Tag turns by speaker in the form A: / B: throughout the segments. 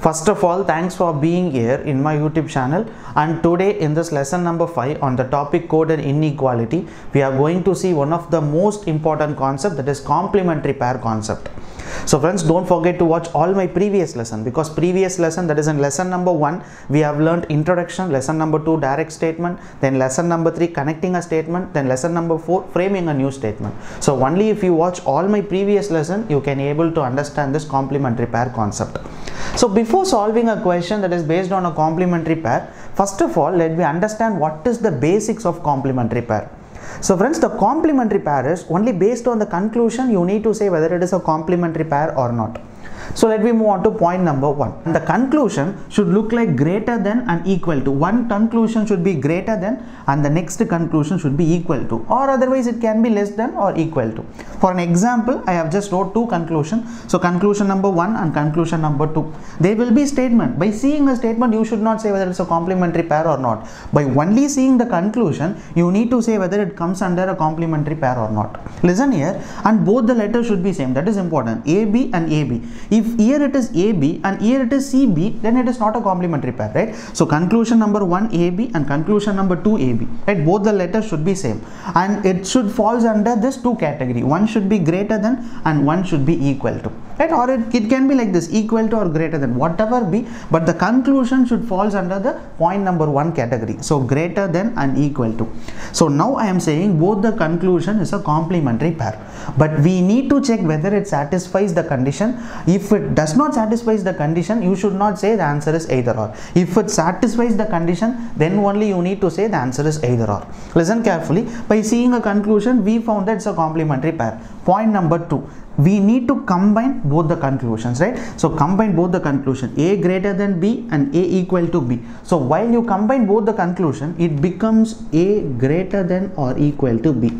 A: First of all, thanks for being here in my YouTube channel. And today, in this lesson number 5 on the topic coded inequality, we are going to see one of the most important concept that is complementary pair concept. So friends, don't forget to watch all my previous lesson because previous lesson that is in lesson number 1 we have learned introduction, lesson number 2 direct statement, then lesson number 3 connecting a statement, then lesson number 4 framing a new statement. So only if you watch all my previous lesson you can able to understand this complementary pair concept. So before solving a question that is based on a complementary pair, first of all let me understand what is the basics of complementary pair. So friends, the complementary pair is only based on the conclusion you need to say whether it is a complementary pair or not. So let me move on to point number one. The conclusion should look like greater than and equal to. One conclusion should be greater than and the next conclusion should be equal to or otherwise it can be less than or equal to. For an example, I have just wrote two conclusions. So conclusion number one and conclusion number two. They will be statement. By seeing a statement, you should not say whether it's a complementary pair or not. By only seeing the conclusion, you need to say whether it comes under a complementary pair or not. Listen here and both the letters should be same. That is important. AB and AB. If here it is AB and here it is CB, then it is not a complementary pair, right? So conclusion number 1 AB and conclusion number 2 AB, right? Both the letters should be same and it should falls under this two category. One should be greater than and one should be equal to, right? Or it, it can be like this, equal to or greater than, whatever be, but the conclusion should falls under the point number 1 category. So greater than and equal to. So now I am saying both the conclusion is a complementary pair, but we need to check whether it satisfies the condition. If it does not satisfy the condition, you should not say the answer is either or. If it satisfies the condition, then only you need to say the answer is either or. Listen carefully. By seeing a conclusion, we found that it's a complementary pair. Point number two we need to combine both the conclusions right? So combine both the conclusion a greater than b and a equal to b. So while you combine both the conclusion it becomes a greater than or equal to b.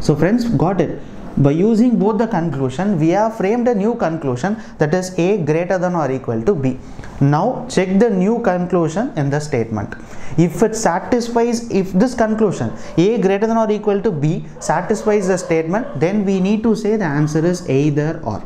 A: So friends got it? By using both the conclusion we have framed a new conclusion that is a greater than or equal to b. Now check the new conclusion in the statement. If it satisfies if this conclusion a greater than or equal to b satisfies the statement then we need to say the answer is either or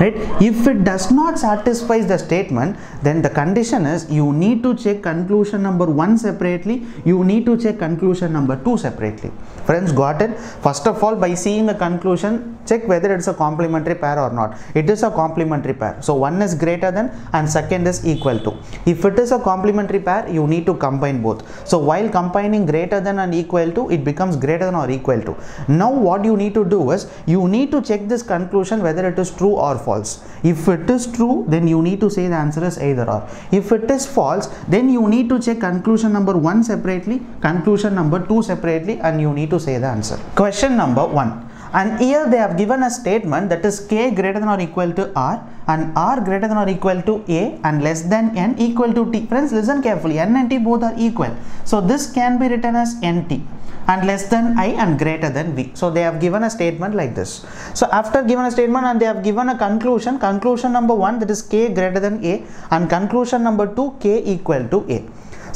A: right? If it does not satisfy the statement then the condition is you need to check conclusion number 1 separately you need to check conclusion number 2 separately. Friends got it? First of all by seeing the conclusion check whether it's a complementary pair or not. It is a complementary pair. So one is greater than and second is equal to. If it is a complementary pair you need to combine both. So while combining greater than and equal to it becomes greater than or equal to. Now what you need to do is you need to check this conclusion whether it is true or false. If it is true then you need to say the answer is either or. If it is false then you need to check conclusion number 1 separately conclusion number 2 separately and you need to say the answer. Question number 1 and here they have given a statement that is k greater than or equal to r and r greater than or equal to a and less than n equal to t. Friends listen carefully. N and t both are equal. So this can be written as nt and less than i and greater than v. So they have given a statement like this. So after given a statement and they have given a conclusion conclusion number 1 that is k greater than a and conclusion number 2 k equal to a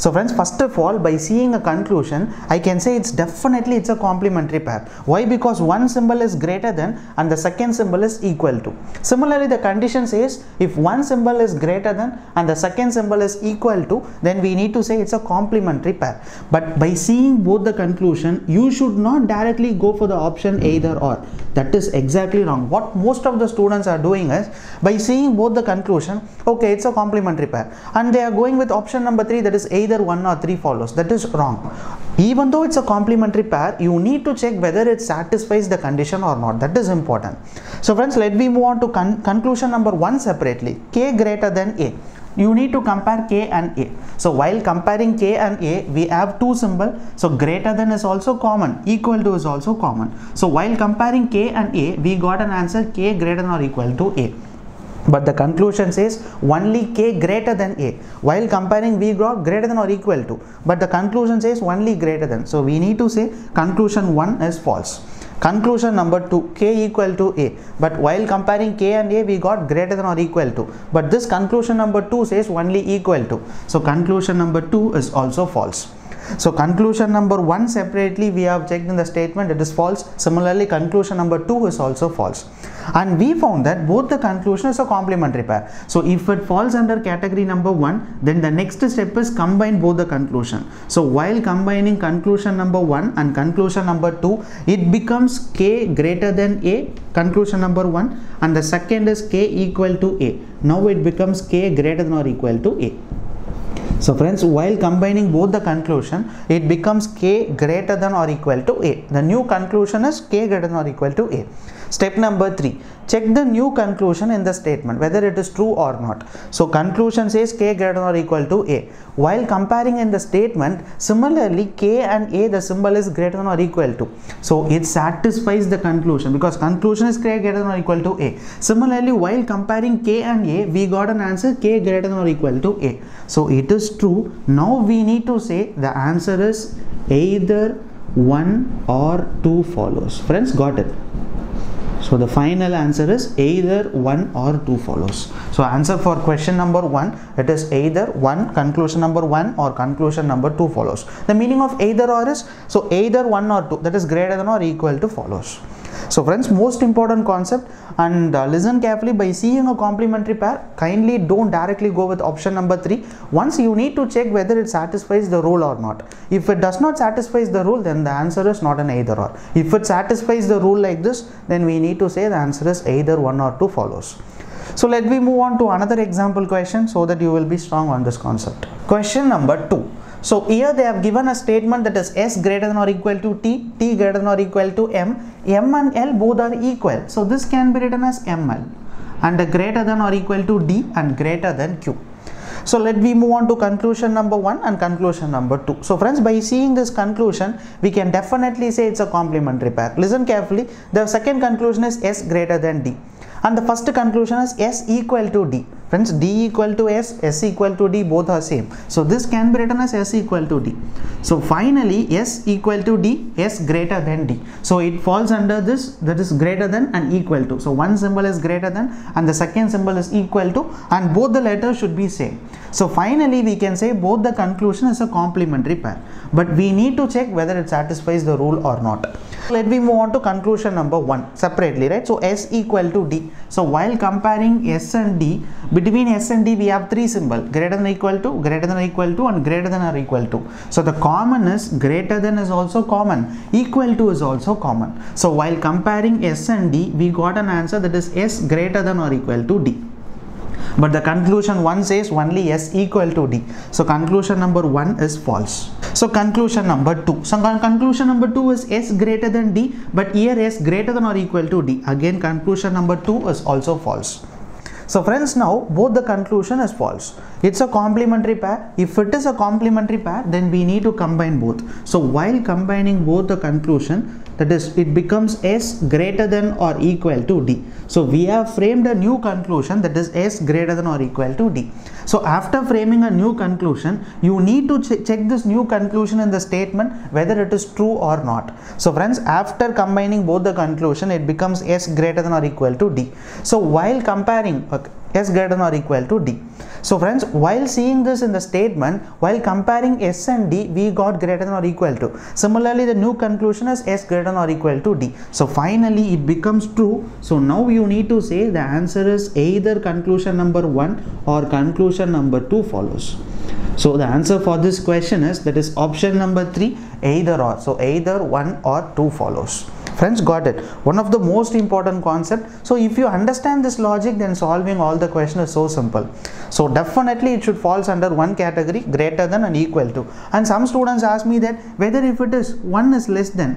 A: so friends, first of all, by seeing a conclusion, I can say it's definitely it's a complementary pair. Why? Because one symbol is greater than and the second symbol is equal to. Similarly, the condition says if one symbol is greater than and the second symbol is equal to, then we need to say it's a complementary pair. But by seeing both the conclusion, you should not directly go for the option either or. That is exactly wrong. What most of the students are doing is by seeing both the conclusion, okay, it's a complementary pair, and they are going with option number three that is either either 1 or 3 follows. That is wrong. Even though it's a complementary pair you need to check whether it satisfies the condition or not. That is important. So friends let me move on to con conclusion number 1 separately. K greater than a. You need to compare k and a. So while comparing k and a we have two symbol. So greater than is also common. Equal to is also common. So while comparing k and a we got an answer k greater than or equal to a but the conclusion says only k greater than a. While comparing we got greater than or equal to. But the conclusion says only greater than. So we need to say conclusion 1 is false. Conclusion number 2 k equal to a. But while comparing k and a we got greater than or equal to. But this conclusion number 2 says only equal to. So conclusion number 2 is also false So conclusion number 1 separately we have checked in the statement it is false. Similarly conclusion number 2 is also false. And we found that both the conclusion is a complementary pair. So if it falls under category number 1 then the next step is combine both the conclusion. So while combining conclusion number 1 and conclusion number 2 it becomes k greater than a conclusion number 1 and the second is k equal to a. Now it becomes k greater than or equal to a. So friends, while combining both the conclusion, it becomes k greater than or equal to a. The new conclusion is k greater than or equal to a. Step number 3. Check the new conclusion in the statement whether it is true or not. So conclusion says k greater than or equal to a. While comparing in the statement, similarly k and a the symbol is greater than or equal to. So it satisfies the conclusion because conclusion is k greater than or equal to a. Similarly, while comparing k and a, we got an answer k greater than or equal to a. So it is true. Now we need to say the answer is either 1 or 2 follows. Friends, got it? So the final answer is either 1 or 2 follows. So answer for question number 1 it is either 1 conclusion number 1 or conclusion number 2 follows. The meaning of either or is so either 1 or 2 that is greater than or equal to follows. So friends most important concept and uh, listen carefully by seeing a complementary pair kindly don't directly go with option number 3 once you need to check whether it satisfies the rule or not. If it does not satisfies the rule then the answer is not an either or. If it satisfies the rule like this then we need to say the answer is either 1 or 2 follows. So let me move on to another example question so that you will be strong on this concept. Question number 2 so here they have given a statement that is S greater than or equal to T, T greater than or equal to M, M and L both are equal. So this can be written as ML and greater than or equal to D and greater than Q. So let me move on to conclusion number 1 and conclusion number 2. So friends by seeing this conclusion we can definitely say it's a complementary pair. Listen carefully the second conclusion is S greater than D and the first conclusion is S equal to D. Friends, D equal to S, S equal to D, both are same. So this can be written as S equal to D. So finally, S equal to D, S greater than D. So it falls under this, that is greater than and equal to. So one symbol is greater than and the second symbol is equal to and both the letters should be same. So finally, we can say both the conclusion is a complementary pair. But we need to check whether it satisfies the rule or not. Let me move on to conclusion number 1 separately, right? So S equal to D. So while comparing S and D, between S and D we have three symbols greater than equal to, greater than equal to and greater than or equal to. So the common is greater than is also common, equal to is also common. So while comparing S and D, we got an answer that is S greater than or equal to D. But the conclusion 1 says only s equal to d. So conclusion number 1 is false. So conclusion number 2 so conclusion number 2 is s greater than d but here s greater than or equal to d. Again conclusion number 2 is also false so friends now both the conclusion is false. It's a complementary pair. If it is a complementary pair then we need to combine both. So while combining both the conclusion that is it becomes s greater than or equal to d so we have framed a new conclusion that is s greater than or equal to d so after framing a new conclusion you need to ch check this new conclusion in the statement whether it is true or not. So friends after combining both the conclusion it becomes s greater than or equal to d. So while comparing okay, s greater than or equal to d so friends, while seeing this in the statement, while comparing S and D, we got greater than or equal to. Similarly, the new conclusion is S greater than or equal to D. So finally, it becomes true. So now you need to say the answer is either conclusion number 1 or conclusion number 2 follows. So the answer for this question is that is option number 3 either or. So either 1 or 2 follows friends got it. One of the most important concept. So if you understand this logic then solving all the question is so simple. So definitely it should falls under one category greater than and equal to. And some students ask me that whether if it is one is less than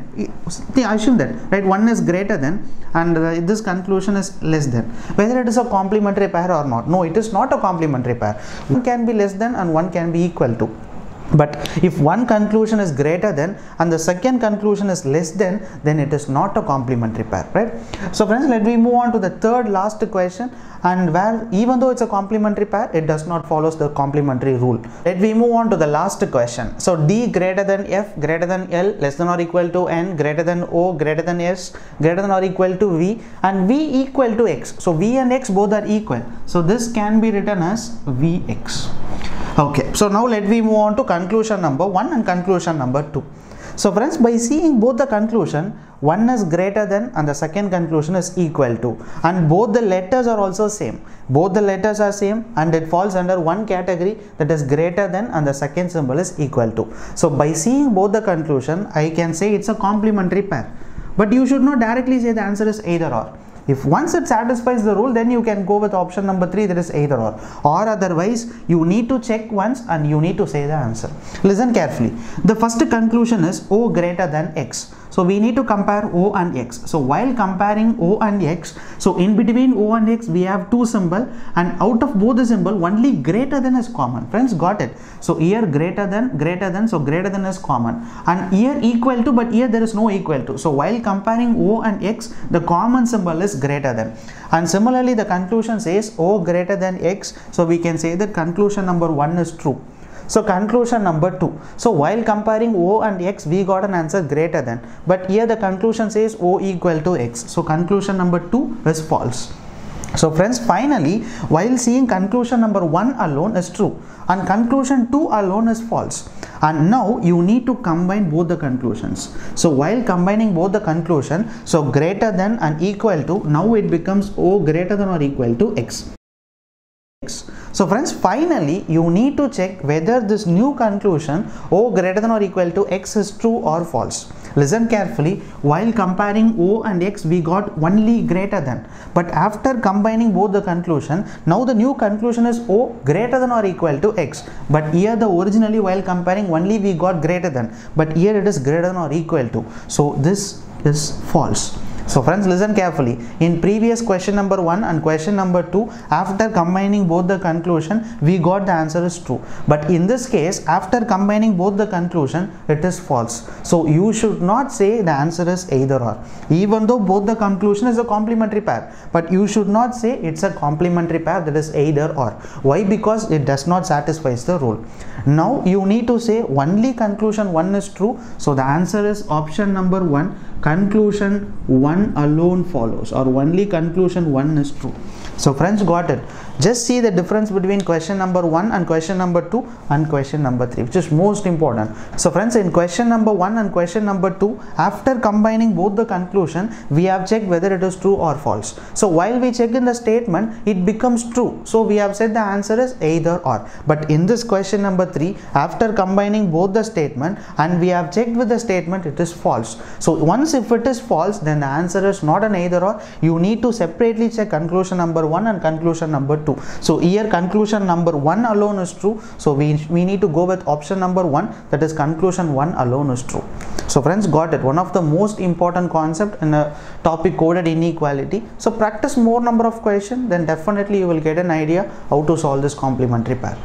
A: they assume that right? One is greater than and uh, this conclusion is less than. Whether it is a complementary pair or not. No it is not a complementary pair. One can be less than and one can be equal to but if one conclusion is greater than and the second conclusion is less than then it is not a complementary pair right? So friends let me move on to the third last question. And where even though it's a complementary pair it does not follows the complementary rule. Let me move on to the last question. So d greater than f greater than l less than or equal to n greater than o greater than s greater than or equal to v and v equal to x. So v and x both are equal. So this can be written as vx Okay, so now let me move on to conclusion number 1 and conclusion number 2. So friends, by seeing both the conclusion, one is greater than and the second conclusion is equal to and both the letters are also same. Both the letters are same and it falls under one category that is greater than and the second symbol is equal to. So by seeing both the conclusion, I can say it's a complementary pair. But you should not directly say the answer is either or if once it satisfies the rule, then you can go with option number 3 that is either or. Or otherwise, you need to check once and you need to say the answer. Listen carefully. The first conclusion is O greater than X. So we need to compare O and X. So while comparing O and X, so in between O and X we have two symbol and out of both the symbol only greater than is common. Friends got it. So here greater than, greater than, so greater than is common and here equal to but here there is no equal to. So while comparing O and X the common symbol is greater than and similarly the conclusion says O greater than X. So we can say that conclusion number 1 is true. So conclusion number 2. So while comparing O and X we got an answer greater than but here the conclusion says O equal to X. So conclusion number 2 is false. So friends finally while seeing conclusion number 1 alone is true and conclusion 2 alone is false and now you need to combine both the conclusions so while combining both the conclusion so greater than and equal to now it becomes o greater than or equal to x so friends, finally you need to check whether this new conclusion O greater than or equal to X is true or false. Listen carefully, while comparing O and X we got only greater than. But after combining both the conclusion, now the new conclusion is O greater than or equal to X. But here the originally while comparing only we got greater than. But here it is greater than or equal to. So this is false. So friends listen carefully. In previous question number 1 and question number 2 after combining both the conclusion we got the answer is true. But in this case after combining both the conclusion it is false. So you should not say the answer is either or. Even though both the conclusion is a complementary pair but you should not say it's a complementary pair that is either or. Why? Because it does not satisfy the rule. Now you need to say only conclusion 1 is true. So the answer is option number 1 conclusion 1 alone follows or only conclusion 1 is true. So friends got it just see the difference between question number 1 and question number 2 and question number 3 which is most important. So friends in question number 1 and question number 2 after combining both the conclusion we have checked whether it is true or false. So while we check in the statement it becomes true. So we have said the answer is either or. But in this question number 3 after combining both the statement and we have checked with the statement it is false. So once if it is false then the answer is not an either or. You need to separately check conclusion number 1 and conclusion number 2 so here conclusion number 1 alone is true. So we we need to go with option number 1 that is conclusion 1 alone is true. So friends got it. One of the most important concept in a topic coded inequality. So practice more number of question then definitely you will get an idea how to solve this complementary pair